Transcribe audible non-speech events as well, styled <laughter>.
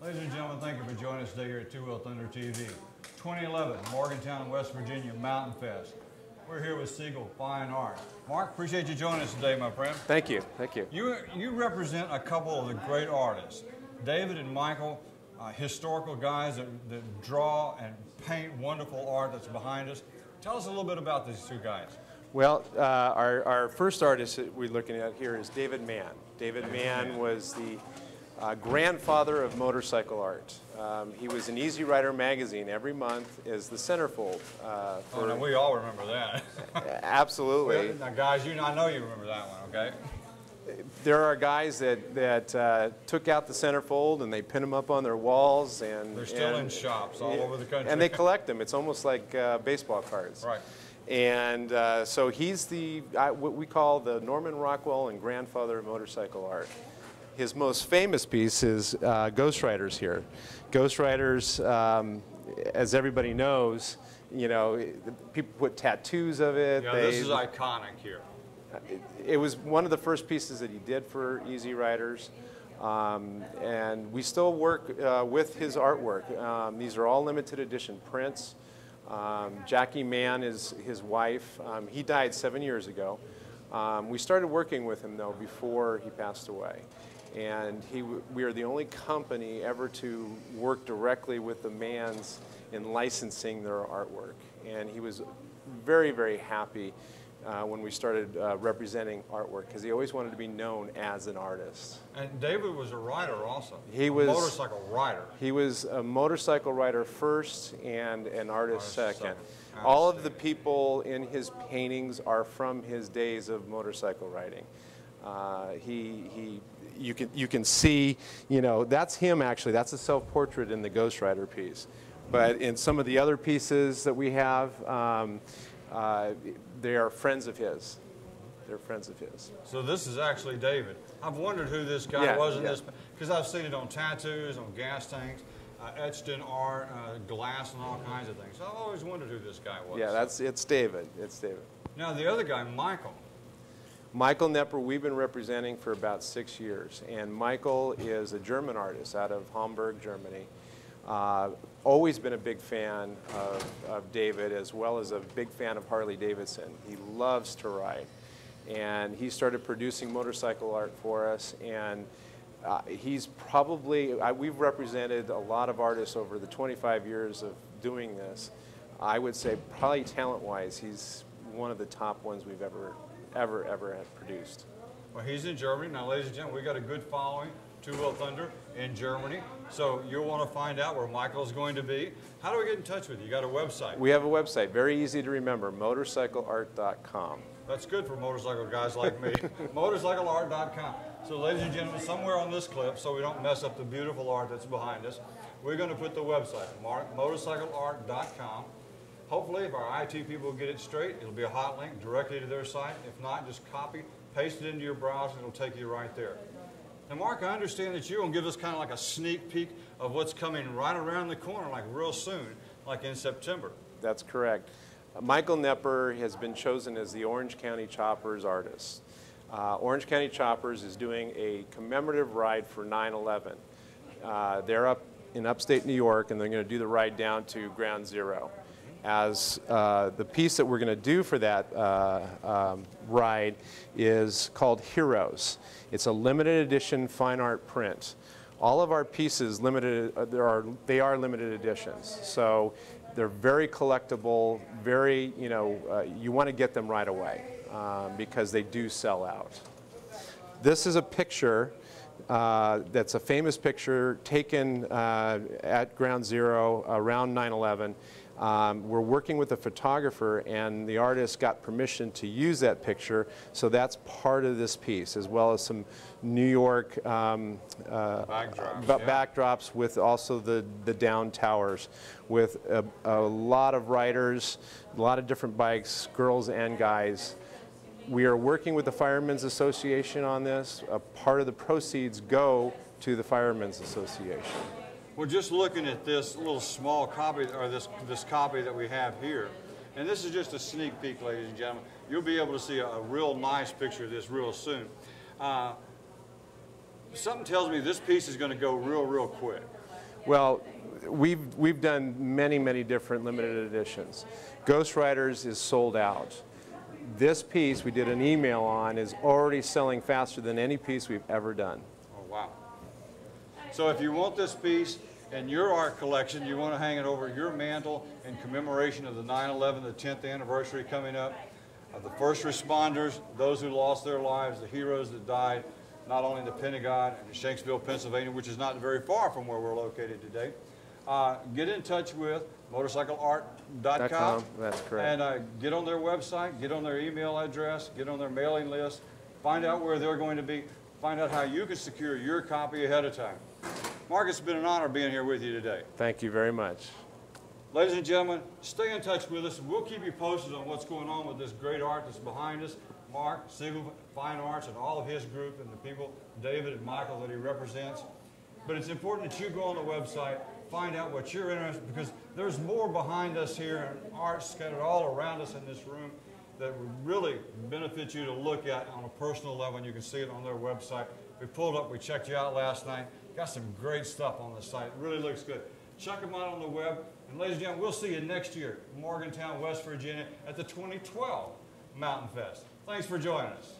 Ladies and gentlemen, thank you for joining us today here at Two Wheel Thunder TV. 2011 Morgantown, West Virginia Mountain Fest. We're here with Segal Fine Art. Mark, appreciate you joining us today, my friend. Thank you, thank you. You, you represent a couple of the great artists, David and Michael, uh, historical guys that, that draw and paint wonderful art that's behind us. Tell us a little bit about these two guys. Well, uh, our, our first artist that we're looking at here is David Mann. David Mann was the uh, grandfather of motorcycle art. Um, he was in Easy Rider magazine every month as the centerfold. Uh, oh, now we all remember that. <laughs> absolutely. Now, guys, you I know you remember that one, okay? There are guys that, that uh, took out the centerfold and they pin them up on their walls and they're still and, in shops all over the country. And they <laughs> collect them. It's almost like uh, baseball cards. Right. And uh, so he's the what we call the Norman Rockwell and grandfather of motorcycle art. His most famous piece is uh, Ghost Riders here. Ghost Riders, um, as everybody knows, you know, people put tattoos of it. Yeah, they, this is iconic here. It, it, was one of the first pieces that he did for Easy Riders. Um, and we still work uh, with his artwork. Um, these are all limited edition prints. Um, Jackie Mann is his wife. Um, he died seven years ago. Um, we started working with him, though, before he passed away. And he, we are the only company ever to work directly with the Manns in licensing their artwork. And he was very, very happy uh, when we started uh, representing artwork because he always wanted to be known as an artist. And David was a writer also. He was motorcycle rider. He was a motorcycle rider first and an artist, artist second. second. All of the people in his paintings are from his days of motorcycle riding. Uh, he, he, you can, you can see, you know, that's him actually. That's a self-portrait in the Ghost Rider piece. But in some of the other pieces that we have, um, uh, they are friends of his. They're friends of his. So this is actually David. I've wondered who this guy yeah, was in yeah. this, because I've seen it on tattoos, on gas tanks, uh, etched in art, uh, glass, and all kinds of things. So I've always wondered who this guy was. Yeah, that's it's David. It's David. Now the other guy, Michael. Michael Knepper, we've been representing for about six years, and Michael is a German artist out of Hamburg, Germany. Uh, always been a big fan of, of, David as well as a big fan of Harley Davidson. He loves to ride. And he started producing motorcycle art for us and uh, he's probably, uh, we've represented a lot of artists over the 25 years of doing this. I would say probably talent-wise, he's one of the top ones we've ever, ever, ever have produced. Well, he's in Germany. Now, ladies and gentlemen, we got a good following. Two Wheel Thunder in Germany. So you'll want to find out where Michael's going to be. How do we get in touch with you? You got a website? We have a website, very easy to remember, motorcycleart.com. That's good for motorcycle guys like me. <laughs> motorcycleart.com. So ladies and gentlemen, somewhere on this clip, so we don't mess up the beautiful art that's behind us, we're going to put the website, motorcycleart.com. Hopefully, if our IT people get it straight, it'll be a hot link directly to their site. If not, just copy, paste it into your browser, and it'll take you right there. Now, Mark, I understand that you're going to give us kind of like a sneak peek of what's coming right around the corner, like real soon, like in September. That's correct. Uh, Michael Knepper has been chosen as the Orange County Choppers artist. Uh, Orange County Choppers is doing a commemorative ride for 9-11. Uh, they're up in upstate New York, and they're going to do the ride down to Ground Zero as uh, the piece that we're going to do for that uh, um, ride is called Heroes. It's a limited edition fine art print. All of our pieces limited, uh, there are, they are limited editions. So they're very collectible, very, you know, uh, you want to get them right away um, because they do sell out. This is a picture uh, that's a famous picture taken uh, at Ground Zero around 9-11. Um, we're working with a photographer and the artist got permission to use that picture, so that's part of this piece, as well as some New York um, uh, backdrops, yeah. backdrops, with also the, the down towers, with a, a lot of riders, a lot of different bikes, girls and guys. We are working with the Firemen's Association on this. A part of the proceeds go to the Firemen's Association. Well, just looking at this little small copy, or this, this copy that we have here, and this is just a sneak peek, ladies and gentlemen. You'll be able to see a, a real nice picture of this real soon. Uh, something tells me this piece is going to go real, real quick. Well, we've, we've done many, many different limited editions. Ghost Riders is sold out. This piece we did an email on is already selling faster than any piece we've ever done. Oh, wow. So if you want this piece in your art collection, you want to hang it over your mantle in commemoration of the 9/11, the 10th anniversary coming up, of the first responders, those who lost their lives, the heroes that died, not only in the Pentagon and in Shanksville, Pennsylvania, which is not very far from where we're located today. Uh, get in touch with motorcycleart.com. that's correct. And uh, get on their website, get on their email address, get on their mailing list, find out where they're going to be, find out how you can secure your copy ahead of time. Mark, it's been an honor being here with you today. Thank you very much. Ladies and gentlemen, stay in touch with us. We'll keep you posted on what's going on with this great art that's behind us. Mark, Segal Fine Arts, and all of his group, and the people, David and Michael, that he represents. But it's important that you go on the website, find out what you're interested in, because there's more behind us here and art scattered all around us in this room that would really benefit you to look at on a personal level, and you can see it on their website. We pulled up, we checked you out last night. Got some great stuff on the site. It really looks good. Check them out on the web. And ladies and gentlemen, we'll see you next year Morgantown, West Virginia at the 2012 Mountain Fest. Thanks for joining us.